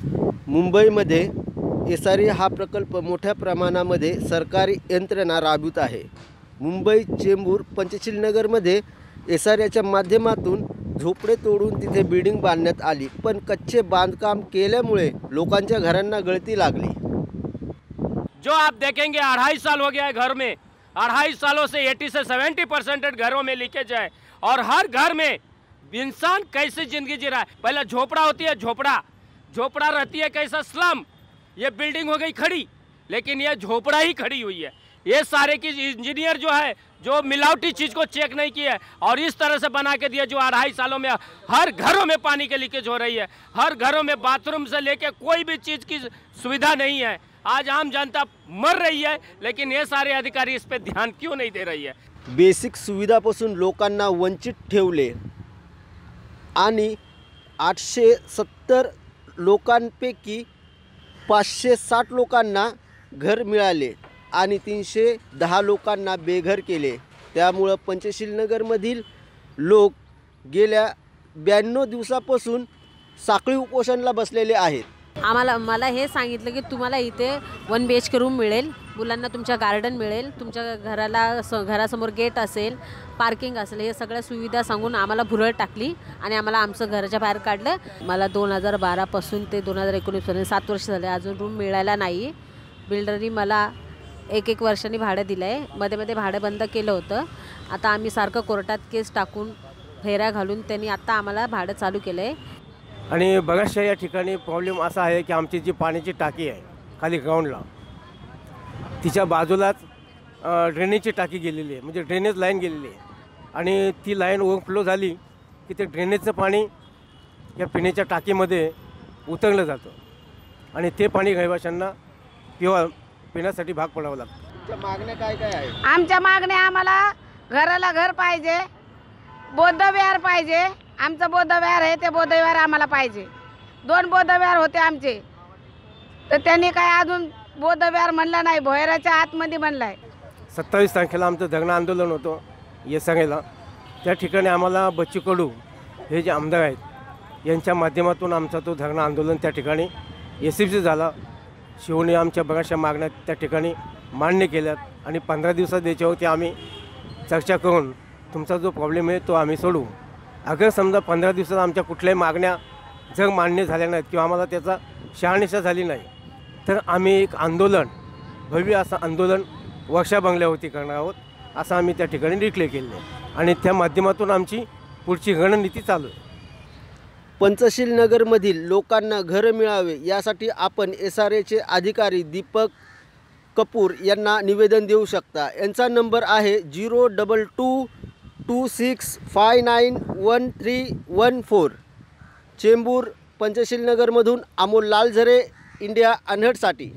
मुंबईमध्ये एसारी हा प्रकल्प मोठ्या प्रमाणामध्ये सरकारी यंत्रणा राबवित आहे. मुंबई चेंबूर पंचशील नगरमध्ये एसाऱ्याच्या माध्यमातून झोपडे तोडून तिथे बिल्डिंग बांधण्यात आली पण कच्चे बांधकाम केल्यामुळे लोकांच्या घरांना गळती लागली. जो आप देखेंगे अढ़ाई साल हो गया है घर में. अढ़ाई सालों से 80 से 70 परसेंटेज घरों में लीकेज है और हर घर में इंसान कैसे जिंदगी जी रहा है? पहले झोपड़ा होती है झोपड़ा। झोपड़ा रहती है कैसा स्लम। ये बिल्डिंग हो गई खड़ी, लेकिन ये झोपड़ा ही खड़ी हुई है। ये सारे की इंजीनियर जो है, जो मिलावटी चीज़ को चेक नहीं किया है, और इस तरह से बना के दिया जो अढ़ाई सालों में हर घरों में पानी की लीकेज हो रही है, हर घरों में बाथरूम से लेके कोई भी चीज़ की सुविधा नहीं है। आज आम जनता मर रही है, लेकिन ये सारे अधिकारी इस पर ध्यान क्यों नहीं दे रही है? बेसिक सुविधापासून लोकांना वंचित आठशे सत्तर लोकांपैकी पाचशे साठ लोकांना घर मिळाले आणि तीनशे दहा लोकांना बेघर केले. त्यामुळं पंचशीलनगरमधील लोक गेल्या ब्याण्णव दिवसापासून साखळी उपोषणला बसलेले आहेत. आम्हाला मला हे सांगितलं की तुम्हाला इथे one B H K room मिळेल. मुलांना तुमच्या गार्डन मिळेल. तुमच्या घराला स घरासमोर गेट असेल पार्किंग असेल हे सगळ्या सुविधा सांगून आम्हाला भुरळ टाकली आणि आम्हाला आमचं घराच्या बाहेर काढलं. मला दोन हजार बारापासून ते दोन हजार एकोणीसपर्यंत सात वर्ष झाले. अजून रूम मिळायला नाही. बिल्डरनी मला एक एक वर्षांनी भाडं दिलं आहे मध्ये मध्ये भाडं बंद केलं होतं. आता आम्ही सारखं कोर्टात केस टाकून फेऱ्या घालून त्यांनी आत्ता आम्हाला भाडं चालू केलं आहे आणि बऱ्याचशा या ठिकाणी प्रॉब्लेम असा आहे की आमची जी पाण्याची टाकी आहे खाली ग्राउंडला तिच्या बाजूलाच ड्रेनेजची टाकी गेलेली आहे. म्हणजे ड्रेनेज लाईन गेलेली आहे. आणि ती लाईन ओव्हरफ्लो झाली की ते ड्रेनेजचं पाणी या पिण्याच्या टाकीमध्ये उतरलं जातं. आणि ते पाणी रहिवाशांना किंवा पिण्यासाठी भाग पडावं लागतं. मागण्या काय काय आहे आमच्या मागण्या आम्हाला घराला घर पाहिजे. बौद्धविहार पाहिजे. आमचं बौद्धविहार आहे ते बौद्धविहार आम्हाला पाहिजे. दोन बौद्धविहार होते आमचे. तर त्यांनी काय अजून बौद्धविहार म्हणला नाही भोयराच्या आतमध्ये म्हणला आहे सत्तावीस तारखेला आमचं धरणं आंदोलन होतं येसांगेला. त्या ठिकाणी आम्हाला बच्चू कडू हे जे आमदार आहेत यांच्या माध्यमातून आमचा तो धरणं आंदोलन त्या ठिकाणी यशस्वी झाला. शिवने आमच्या बऱ्याचशा मागण्या त्या ठिकाणी मान्य केल्यात आणि पंधरा दिवसात याच्यावरती आम्ही चर्चा करून तुमचा जो प्रॉब्लेम आहे तो आम्ही सोडू अगर समजा पंधरा दिवसात आमच्या कुठल्याही मागण्या जर मान्य झाल्या नाहीत किंवा आम्हाला त्याचा शहानिशा झाली नाही तर आम्ही एक आंदोलन भव्य असं आंदोलन वर्षा बंगल्यावरती करणार आहोत असं आम्ही त्या ठिकाणी डिक्लेअर केलेलं आणि त्या माध्यमातून आमची पुढची रणनीती चालू आहे. पंचशील नगरमधील लोकांना घरं मिळावे यासाठी आपण एस आर एचे अधिकारी दीपक कपूर यांना निवेदन देऊ शकता. यांचा नंबर आहे zero double two two six five nine one three one four Chembur Panchsheel नगरमधून अमोल लालझरे इंडिया अनहटसाठी.